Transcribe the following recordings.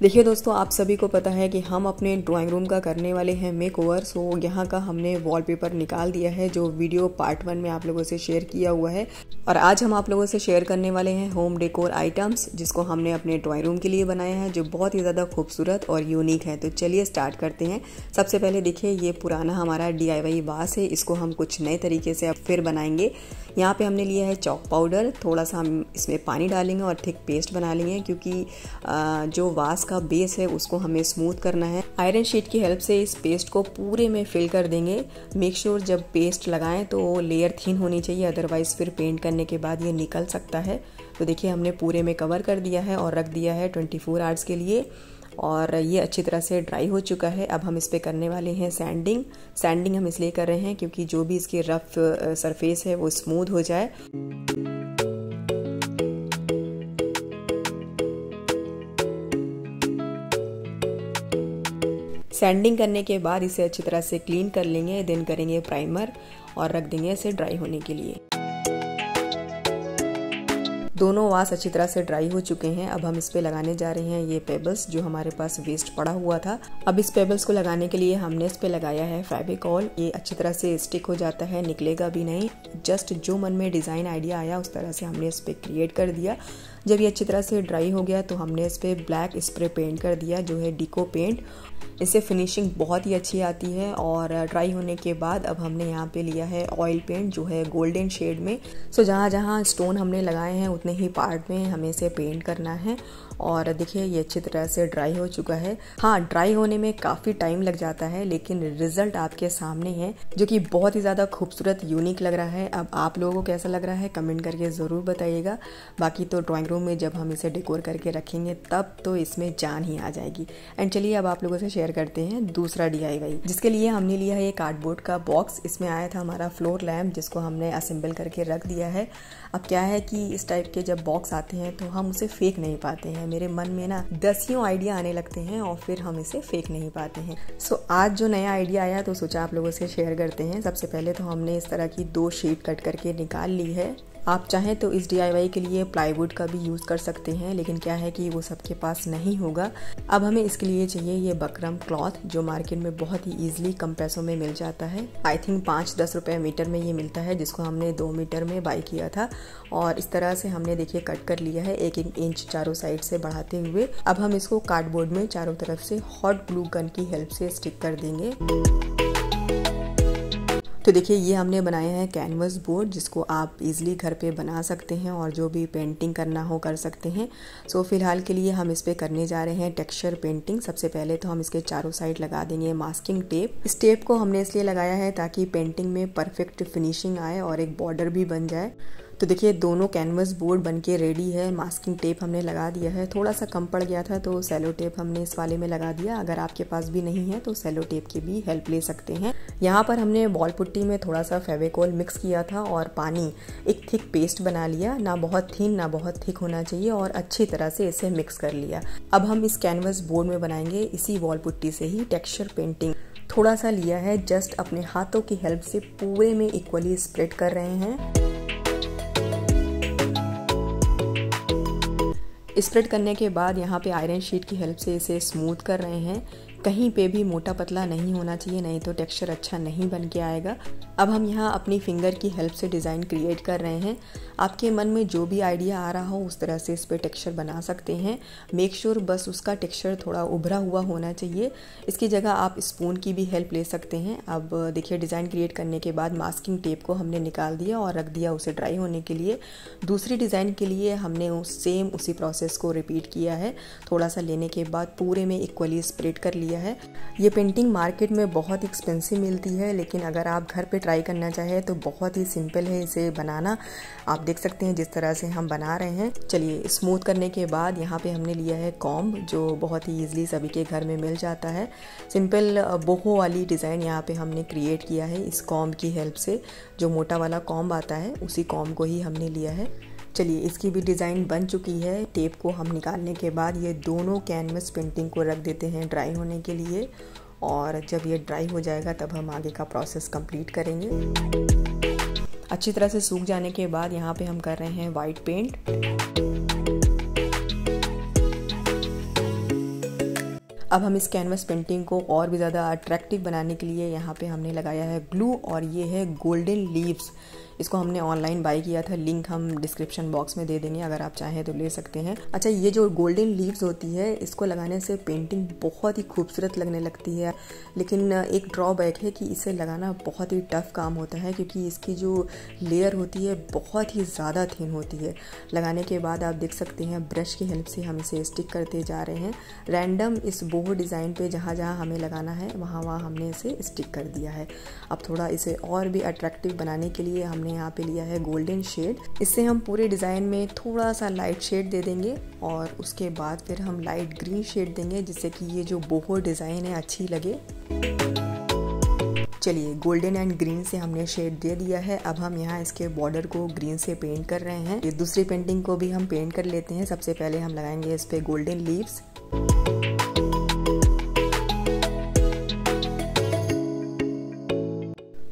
देखिए दोस्तों, आप सभी को पता है कि हम अपने ड्राइंग रूम का करने वाले हैं मेक ओवर सो यहाँ का हमने वॉलपेपर निकाल दिया है, जो वीडियो पार्ट वन में आप लोगों से शेयर किया हुआ है। और आज हम आप लोगों से शेयर करने वाले हैं होम डेकोर आइटम्स जिसको हमने अपने ड्राइंग रूम के लिए बनाया है, जो बहुत ही ज़्यादा खूबसूरत और यूनिक है। तो चलिए स्टार्ट करते हैं। सबसे पहले देखिए, ये पुराना हमारा डी आई वास है, इसको हम कुछ नए तरीके से अब फिर बनाएँगे। यहाँ पे हमने लिया है चॉक पाउडर थोड़ा सा हम इसमें पानी डालेंगे और थिक पेस्ट बना लेंगे, क्योंकि जो वास का बेस है, उसको हमें स्मूथ करना है। आयरन शीट की हेल्प से इस पेस्ट को पूरे में फिल कर देंगे। मेक श्योर sure जब पेस्ट लगाएँ तो लेयर थीन होनी चाहिए अदरवाइज़ फिर पेंट करने के बाद ये निकल सकता है। तो देखिए, हमने पूरे में कवर कर दिया है और रख दिया है 24 फोर आवर्स के लिए। और ये अच्छी तरह से ड्राई हो चुका है। अब हम इस पर करने वाले हैं सैंडिंग सैंडिंग हम इसलिए कर रहे हैं क्योंकि जो भी इसकी रफ सरफेस है वो स्मूथ हो जाए। सैंडिंग करने के बाद इसे अच्छी तरह से क्लीन कर लेंगे देन करेंगे प्राइमर और रख देंगे इसे ड्राई होने के लिए। दोनों वास अच्छी तरह से ड्राई हो चुके हैं। अब हम इस पे लगाने जा रहे हैं ये पेबल्स जो हमारे पास वेस्ट पड़ा हुआ था। अब इस पेबल्स को लगाने के लिए हमने इस पे लगाया है फेविकॉल ये अच्छी तरह से स्टिक हो जाता है, निकलेगा भी नहीं। जस्ट जो मन में डिज़ाइन आइडिया आया, उस तरह से हमने इस पर क्रिएट कर दिया। जब ये अच्छी तरह से ड्राई हो गया तो हमने इस पर ब्लैक स्प्रे पेंट कर दिया, जो है डिको पेंट इससे फिनिशिंग बहुत ही अच्छी आती है और ड्राई होने के बाद अब हमने यहाँ पे लिया है ऑयल पेंट जो है गोल्डन शेड में. सो जहाँ जहाँ स्टोन हमने लगाए हैं, उतने ही पार्ट में हमें इसे पेंट करना है. और देखिए, ये अच्छी तरह से ड्राई हो चुका है। हाँ ड्राई होने में काफ़ी टाइम लग जाता है, लेकिन रिज़ल्ट आपके सामने है, जो कि बहुत ही ज़्यादा खूबसूरत यूनिक लग रहा है। अब आप लोगों को कैसा लग रहा है कमेंट करके ज़रूर बताइएगा। बाकी तो ड्राइंग रूम में जब हम इसे डेकोर करके रखेंगे, तब तो इसमें जान ही आ जाएगी। एंड चलिए, अब आप लोगों से शेयर करते हैं दूसरा डी जिसके लिए हमने लिया है ये कार्डबोर्ड का बॉक्स इसमें आया था हमारा फ्लोर लैम्प जिसको हमने असेंबल करके रख दिया है। अब क्या है कि इस टाइप के जब बॉक्स आते हैं तो हम उसे फेंक नहीं पाते हैं। मेरे मन में ना दसियों आइडिया आने लगते हैं और फिर हम इसे फेंक नहीं पाते हैं। सो so, आज जो नया आइडिया आया तो सोचा आप लोगों से शेयर करते हैं। सबसे पहले तो हमने इस तरह की दो शीट कट करके निकाल ली है। आप चाहें तो इस डीआईवाई के लिए प्लाईवुड का भी यूज़ कर सकते हैं, लेकिन क्या है कि वो सबके पास नहीं होगा। अब हमें इसके लिए चाहिए ये बकरम क्लॉथ जो मार्केट में बहुत ही ईजिली कम पैसों में मिल जाता है। आई थिंक पाँच दस रुपये मीटर में ये मिलता है, जिसको हमने दो मीटर में बाई किया था। और इस तरह से हमने देखिए कट कर लिया है एक एक इंच चारों साइड से बढ़ाते हुए। अब हम इसको कार्डबोर्ड में चारों तरफ़ से हॉट ग्लू गन की हेल्प से स्टिक कर देंगे। तो देखिए ये हमने बनाया है कैनवस बोर्ड जिसको आप इजीली घर पे बना सकते हैं और जो भी पेंटिंग करना हो कर सकते हैं। सो so, फ़िलहाल के लिए हम इस पर करने जा रहे हैं टेक्सचर पेंटिंग सबसे पहले तो हम इसके चारों साइड लगा देंगे मास्किंग टेप इस टेप को हमने इसलिए लगाया है ताकि पेंटिंग में परफेक्ट फिनिशिंग आए और एक बॉर्डर भी बन जाए। तो देखिए, दोनों कैनवस बोर्ड बन के रेडी है। मास्किंग टेप हमने लगा दिया है। थोड़ा सा कम पड़ गया था तो सेलो टेप हमने इस वाले में लगा दिया। अगर आपके पास भी नहीं है तो सेलो टेप की भी हेल्प ले सकते हैं। यहाँ पर हमने बॉल पुट्टी में थोड़ा सा फेविकोल मिक्स किया था और पानी एक थिक पेस्ट बना लिया। ना बहुत थीन ना बहुत थिक होना चाहिए और अच्छी तरह से इसे मिक्स कर लिया। अब हम इस कैनवस बोर्ड में बनाएँगे। इसी वॉल पुट्टी से ही टेक्सचर पेंटिंग थोड़ा सा लिया है। जस्ट अपने हाथों की हेल्प से पूरे में इक्वली स्प्रेड कर रहे हैं। स्प्रेड करने के बाद यहाँ पे आयरन शीट की हेल्प से इसे स्मूथ कर रहे हैं। कहीं पे भी मोटा पतला नहीं होना चाहिए, नहीं तो टेक्सचर अच्छा नहीं बन के आएगा। अब हम यहाँ अपनी फिंगर की हेल्प से डिज़ाइन क्रिएट कर रहे हैं। आपके मन में जो भी आइडिया आ रहा हो, उस तरह से इस पर टेक्सचर बना सकते हैं। मेक श्योर sure बस उसका टेक्सचर थोड़ा उभरा हुआ होना चाहिए। इसकी जगह आप स्पून की भी हेल्प ले सकते हैं। अब देखिए डिज़ाइन क्रिएट करने के बाद मास्किंग टेप को हमने निकाल दिया और रख दिया उसे ड्राई होने के लिए। दूसरी डिज़ाइन के लिए हमने उस सेम उसी प्रोसेस को रिपीट किया है। थोड़ा सा लेने के बाद पूरे में इक्वली स्प्रेड कर लिया है। ये पेंटिंग मार्केट में बहुत एक्सपेंसिव मिलती है, लेकिन अगर आप घर पर ट्राई करना चाहें तो बहुत ही सिंपल है इसे बनाना। आप देख सकते हैं जिस तरह से हम बना रहे हैं। चलिए स्मूथ करने के बाद यहाँ पे हमने लिया है कॉम्ब जो बहुत ही ईजिली सभी के घर में मिल जाता है। सिंपल बोहो वाली डिज़ाइन यहाँ पे हमने क्रिएट किया है इस कॉम्ब की हेल्प से। जो मोटा वाला कॉम्ब आता है, उसी कॉम्ब को ही हमने लिया है। चलिए, इसकी भी डिज़ाइन बन चुकी है। टेप को हम निकालने के बाद ये दोनों कैनवस पेंटिंग को रख देते हैं ड्राई होने के लिए और जब ये ड्राई हो जाएगा, तब हम आगे का प्रोसेस कंप्लीट करेंगे। अच्छी तरह से सूख जाने के बाद यहाँ पे हम कर रहे हैं वाइट पेंट अब हम इस कैनवस पेंटिंग को और भी ज़्यादा अट्रैक्टिव बनाने के लिए यहाँ पे हमने लगाया है ग्लू और ये है गोल्डन लीव्स इसको हमने ऑनलाइन बाई किया था। लिंक हम डिस्क्रिप्शन बॉक्स में दे देंगे, अगर आप चाहें तो ले सकते हैं। अच्छा ये जो गोल्डन लीव्स होती है, इसको लगाने से पेंटिंग बहुत ही खूबसूरत लगने लगती है। लेकिन एक ड्रॉबैक है कि इसे लगाना बहुत ही टफ काम होता है, क्योंकि इसकी जो लेयर होती है, बहुत ही ज़्यादा थिन होती है। लगाने के बाद आप देख सकते हैं ब्रश की हेल्प से हम इसे स्टिक करते जा रहे हैं। रैंडम इस बोहो डिज़ाइन पे जहाँ जहाँ हमें लगाना है, वहाँ वहाँ हमने इसे स्टिक कर दिया है। अब थोड़ा इसे और भी अट्रैक्टिव बनाने के लिए हमने यहाँ पे लिया है गोल्डन शेड इससे हम पूरे डिज़ाइन में थोड़ा सा लाइट शेड दे देंगे और उसके बाद फिर हम लाइट ग्रीन शेड देंगे, जिससे कि ये जो बोहो डिज़ाइन है अच्छी लगे। चलिए गोल्डन एंड ग्रीन से हमने शेड दे दिया है। अब हम यहाँ इसके बॉर्डर को ग्रीन से पेंट कर रहे हैं। ये दूसरी पेंटिंग को भी हम पेंट कर लेते हैं। सबसे पहले हम लगाएँगे इस पे गोल्डन लीव्स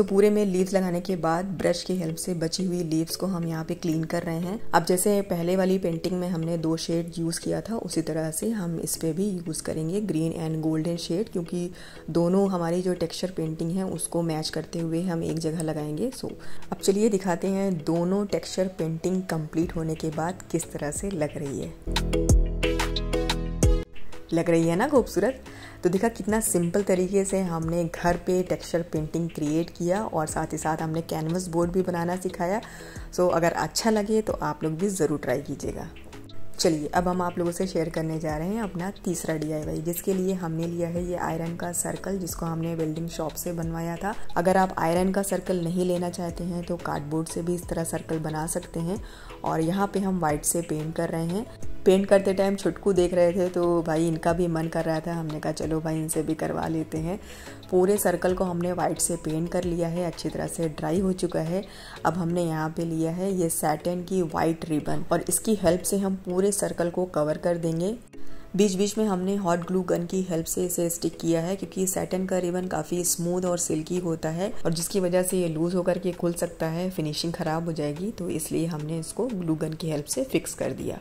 सो पूरे में लीव्स लगाने के बाद ब्रश की हेल्प से बची हुई लीव्स को हम यहाँ पे क्लीन कर रहे हैं। अब जैसे पहले वाली पेंटिंग में हमने दो शेड यूज़ किया था, उसी तरह से हम इस पर भी यूज़ करेंगे ग्रीन एंड गोल्डन शेड क्योंकि दोनों हमारी जो टेक्सचर पेंटिंग है, उसको मैच करते हुए हम एक जगह लगाएँगे। सो अब चलिए दिखाते हैं दोनों टेक्सचर पेंटिंग कंप्लीट होने के बाद किस तरह से लग रही है। लग रही है ना खूबसूरत? तो देखा कितना सिंपल तरीके से हमने घर पे टेक्सचर पेंटिंग क्रिएट किया और साथ ही साथ हमने कैनवस बोर्ड भी बनाना सिखाया। सो अगर अच्छा लगे तो आप लोग भी ज़रूर ट्राई कीजिएगा। चलिए, अब हम आप लोगों से शेयर करने जा रहे हैं अपना तीसरा डीआईवाई जिसके लिए हमने लिया है ये आयरन का सर्कल जिसको हमने वेल्डिंग शॉप से बनवाया था। अगर आप आयरन का सर्कल नहीं लेना चाहते हैं तो कार्डबोर्ड से भी इस तरह सर्कल बना सकते हैं। और यहाँ पे हम वाइट से पेंट कर रहे हैं। पेंट करते टाइम छुटकू देख रहे थे तो भाई इनका भी मन कर रहा था। हमने कहा, चलो भाई, इनसे भी करवा लेते हैं। पूरे सर्कल को हमने वाइट से पेंट कर लिया है, अच्छी तरह से ड्राई हो चुका है। अब हमने यहाँ पे लिया है ये सैटन की वाइट रिबन और इसकी हेल्प से हम पूरे सर्कल को कवर कर देंगे। बीच बीच में हमने हॉट ग्लू गन की हेल्प से इसे स्टिक किया है, क्योंकि सैटन का रिबन काफ़ी स्मूथ और सिल्की होता है और जिसकी वजह से ये लूज होकर के खुल सकता है फिनिशिंग ख़राब हो जाएगी तो इसलिए हमने इसको ग्लू गन की हेल्प से फिक्स कर दिया।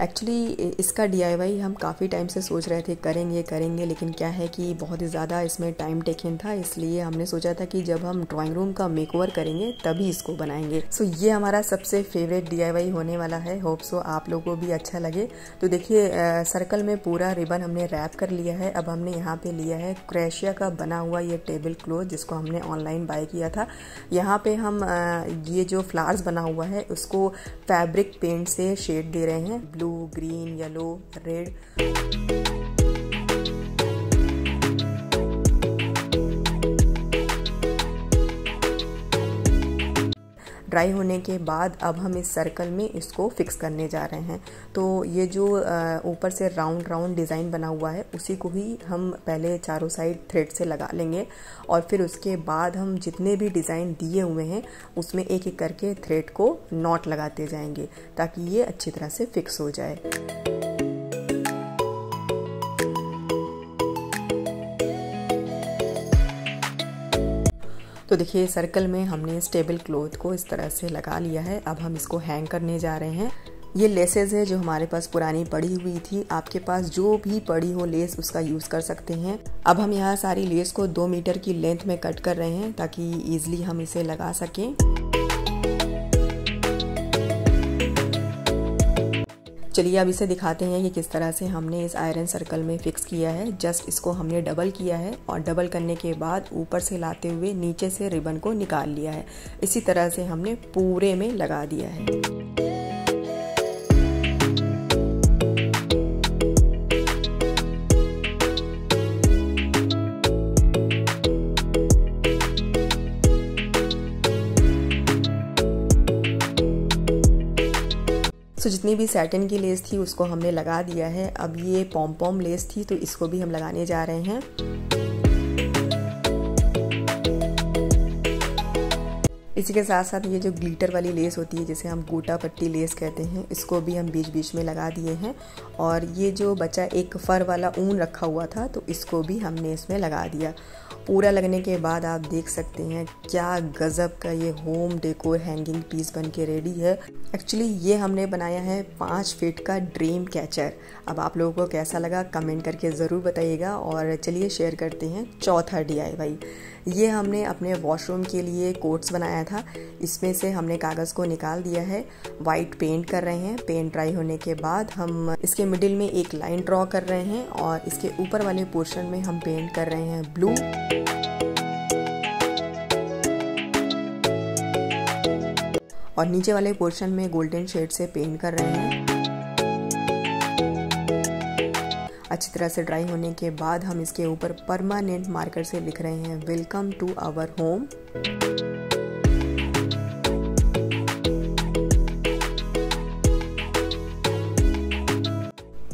एक्चुअली इसका डी हम काफ़ी टाइम से सोच रहे थे करेंगे करेंगे लेकिन क्या है कि बहुत ही ज़्यादा इसमें टाइम टेकन था इसलिए हमने सोचा था कि जब हम ड्राइंग रूम का मेकओवर करेंगे तभी इसको बनाएँगे। सो so, ये हमारा सबसे फेवरेट डीआईवाई होने वाला है। होप सो आप लोगों को भी अच्छा लगे। तो देखिए सर्कल में पूरा रिबन हमने रैप कर लिया है। अब हमने यहाँ पे लिया है क्रेशिया का बना हुआ ये टेबल क्लोथ जिसको हमने ऑनलाइन बाय किया था। यहाँ पे हम आ, ये जो फ्लावर्स बना हुआ है उसको फैब्रिक पेंट से शेड दे रहे हैं। Blue green yellow red dry होने के बाद अब हम इस सर्कल में इसको फिक्स करने जा रहे हैं। तो ये जो ऊपर से राउंड राउंड डिज़ाइन बना हुआ है, उसी को ही हम पहले चारों साइड थ्रेड से लगा लेंगे और फिर उसके बाद हम जितने भी डिज़ाइन दिए हुए हैं, उसमें एक एक करके थ्रेड को नॉट लगाते जाएँगे ताकि ये अच्छी तरह से फिक्स हो जाए। तो देखिए, सर्कल में हमने इस टेबल क्लॉथ को इस तरह से लगा लिया है। अब हम इसको हैंग करने जा रहे हैं। ये लेसेज है जो हमारे पास पुरानी पड़ी हुई थी। आपके पास जो भी पड़ी हो लेस, उसका यूज़ कर सकते हैं। अब हम यहाँ सारी लेस को दो मीटर की लेंथ में कट कर रहे हैं ताकि ईजिली हम इसे लगा सकें। चलिए अब इसे दिखाते हैं कि किस तरह से हमने इस आयरन सर्कल में फिक्स किया है। जस्ट इसको हमने डबल किया है और डबल करने के बाद ऊपर से लाते हुए नीचे से रिबन को निकाल लिया है। इसी तरह से हमने पूरे में लगा दिया है। सो so, जितनी भी सैटन की लेस थी उसको हमने लगा दिया है। अब ये पॉम पॉम लेस थी तो इसको भी हम लगाने जा रहे हैं। इसी के साथ साथ ये जो ग्लीटर वाली लेस होती है, जिसे हम गोटा पट्टी लेस कहते हैं, इसको भी हम बीच बीच में लगा दिए हैं। और ये जो बचा एक फ़र वाला ऊन रखा हुआ था तो इसको भी हमने इसमें लगा दिया। पूरा लगने के बाद आप देख सकते हैं क्या गज़ब का ये होम डेकोर हैंगिंग पीस बन के रेडी है। एक्चुअली ये हमने बनाया है पाँच फीट का ड्रीम कैचर। अब आप लोगों को कैसा लगा कमेंट करके ज़रूर बताइएगा, और चलिए शेयर करते हैं चौथा डीआईवाई ये हमने अपने वॉशरूम के लिए कोट्स बनाया था। इसमें से हमने कागज़ को निकाल दिया है। वाइट पेंट कर रहे हैं। पेंट ड्राई होने के बाद हम इसके मिडिल में एक लाइन ड्रॉ कर रहे हैं और इसके ऊपर वाले पोर्शन में हम पेंट कर रहे हैं ब्लू और नीचे वाले पोर्शन में गोल्डन शेड से पेंट कर रहे हैं। अच्छी तरह से ड्राई होने के बाद हम इसके ऊपर परमानेंट मार्कर से लिख रहे हैं वेलकम टू आवर होम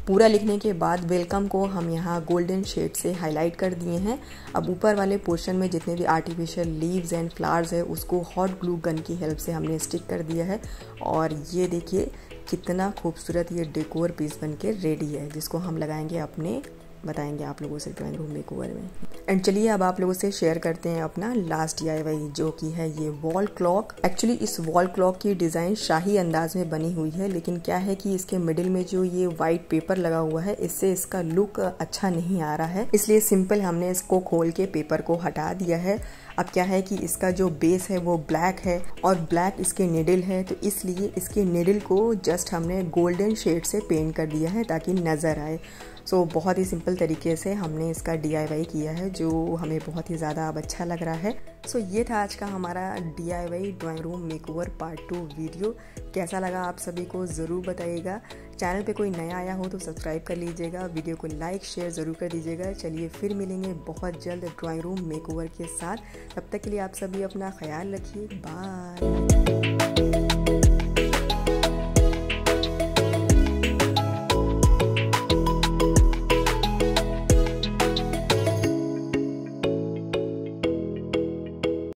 पूरा लिखने के बाद वेलकम को हम यहाँ गोल्डन शेड से हाईलाइट कर दिए हैं। अब ऊपर वाले पोर्शन में जितने भी आर्टिफिशियल लीव्स एंड फ्लावर्स है, उसको हॉट ग्लू गन की हेल्प से हमने स्टिक कर दिया है। और ये देखिए कितना खूबसूरत ये डेकोर पीस बन के रेडी है, जिसको हम लगाएँगे अपने, बताएँगे आप लोगों से ड्राइंग रूम मेकओवर में। एंड चलिए अब आप लोगों से शेयर करते हैं अपना लास्ट डी जो कि है ये वॉल क्लॉक एक्चुअली इस वॉल क्लॉक की डिज़ाइन शाही अंदाज में बनी हुई है, लेकिन क्या है कि इसके मिडिल में जो ये व्हाइट पेपर लगा हुआ है, इससे इसका लुक अच्छा नहीं आ रहा है. इसलिए सिंपल हमने इसको खोल के पेपर को हटा दिया है. अब क्या है कि इसका जो बेस है वो ब्लैक है और ब्लैक इसके निडल है तो इसलिए इसके निडल को जस्ट हमने गोल्डन शेड से पेंट कर दिया है ताकि नज़र आए. सो so, बहुत ही सिंपल तरीके से हमने इसका डी किया है जो हमें बहुत ही ज़्यादा अब अच्छा लग रहा है। सो so, ये था आज का हमारा D I Y drawing room makeover part two video कैसा लगा आप सभी को ज़रूर बताइएगा। चैनल पे कोई नया आया हो तो सब्सक्राइब कर लीजिएगा। वीडियो को लाइक शेयर ज़रूर कर दीजिएगा। चलिए फिर मिलेंगे बहुत जल्द ड्राइंग रूम मेकओवर के साथ। तब तक के लिए आप सभी अपना ख्याल रखिए। बाय